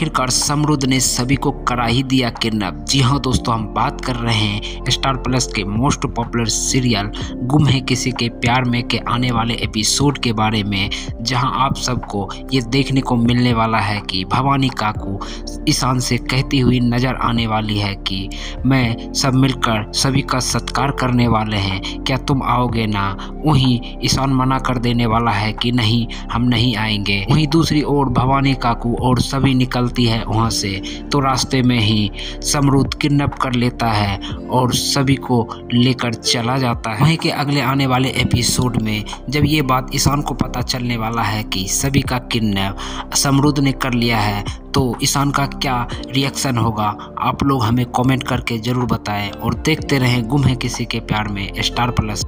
आखिरकार समृद्ध ने सभी को करा ही दिया किडनैप। जी हाँ दोस्तों, हम बात कर रहे हैं स्टार प्लस के most popular serial Ghum Hai Kisi के प्यार में के आने वाले एपिसोड के बारे में, जहाँ आप सबको ये देखने को मिलने वाला है कि भवानी काकू ईशान से कहती हुई नज़र आने वाली है कि मैं सब मिलकर सभी का सत्कार करने वाले हैं। क्या तुम आओगे ना? वहीं ईशान मना कर देने वाला है कि नहीं, हम नहीं आएँगे। वहीं दूसरी ओर भवानी काकू और सभी निकलती है वहाँ से। तो रास्ते में ही समरूद किडनैप कर लेता है और सभी को लेकर चला जाता है। वहीं के अगले आने वाले एपिसोड में जब ये बात ईशान को पता चलने वाला है कि सभी का किडनैप समरूद ने कर लिया है तो ईशान का क्या रिएक्शन होगा? आप लोग हमें कमेंट करके ज़रूर बताएँ और देखते रहें गुम है किसी के प्यार में स्टार प्लस